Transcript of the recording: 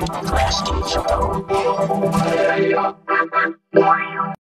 Last Show.